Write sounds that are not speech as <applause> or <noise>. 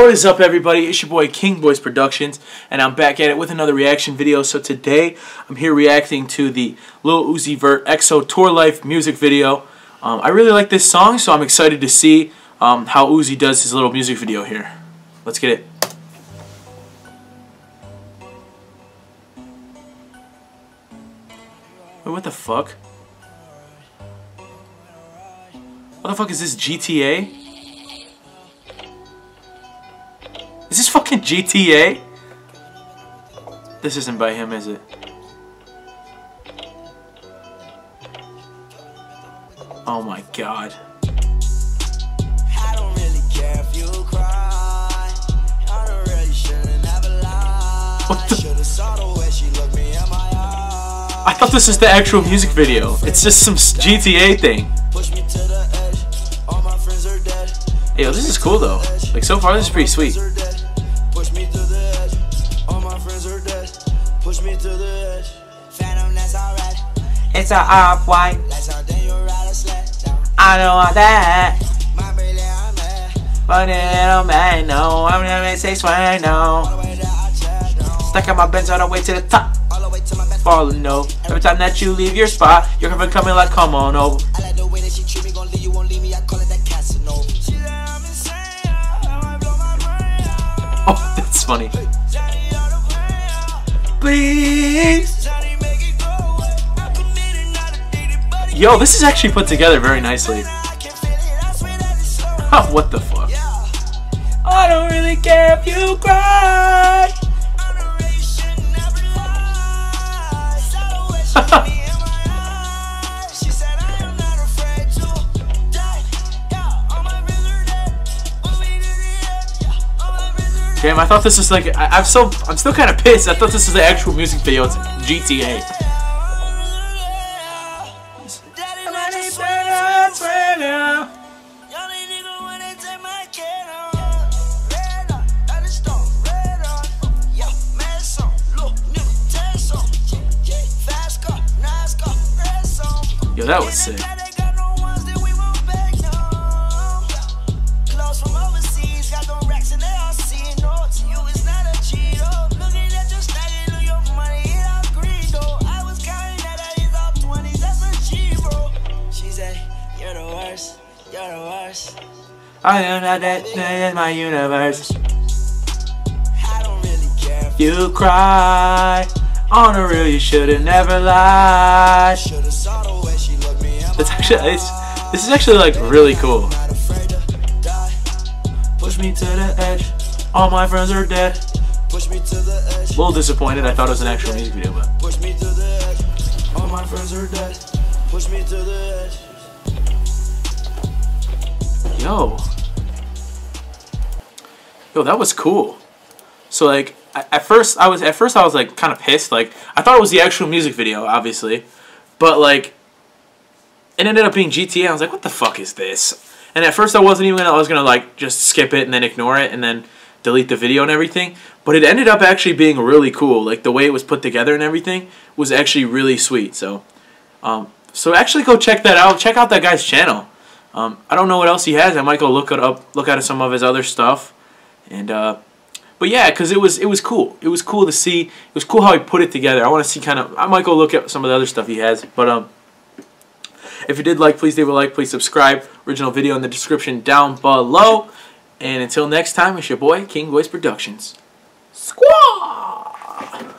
What is up everybody? It's your boy King Boyce Productions and I'm back at it with another reaction video. So today I'm here reacting to the Lil Uzi Vert XO Tour Life music video. Um, I really like this song so I'm excited to see um, how Uzi does his little music video here. Let's get it. Wait, what the fuck? What the fuck is this, GTA? Is this fucking GTA? This isn't by him, is it? Oh my god. What? I thought this was the actual music video. It's just some GTA thing. Yo, this is cool though. Like so far, this is pretty sweet. It's a off white. I don't want that. But little man, no, I'm gonna say swear no. Stuck on my bench all the way to the top. Falling no. Every time that you leave your spot, you're coming coming like come on over. Oh, <laughs> that's funny. Please. Yo, this is actually put together very nicely. <laughs> What the fuck? I don't really care if you cry. Damn, I thought this was like I, am so I'm still kind of pissed. I thought this was the actual music video. It's GTA. Yo, that was sick. I am not that in my universe. You cry on a real, you should've never lied. That's actually it's, this is actually like really cool. Push me to the edge. All my friends are dead. Push me to the edge. A little disappointed. I thought it was an actual music video, but. Push me to the edge. All my friends are dead. Push me to the edge. Yo. Yo, that was cool. So like at first I was at first I was like kind of pissed. Like I thought it was the actual music video, obviously, but like it ended up being GTA. I was like, what the fuck is this? And at first I wasn't even gonna, I was gonna like just skip it and then ignore it and then delete the video and everything. But it ended up actually being really cool. Like the way it was put together and everything was actually really sweet. So, um, so actually go check that out. Check out that guy's channel. Um, I don't know what else he has. I might go look it up, look at some of his other stuff, and uh, but yeah, because it was it was cool. It was cool to see. It was cool how he put it together. I want to see kind of. I might go look at some of the other stuff he has, but um. If you did like, please leave a like, please subscribe. Original video in the description down below. And until next time, it's your boy, King Boyce Productions. Squaw!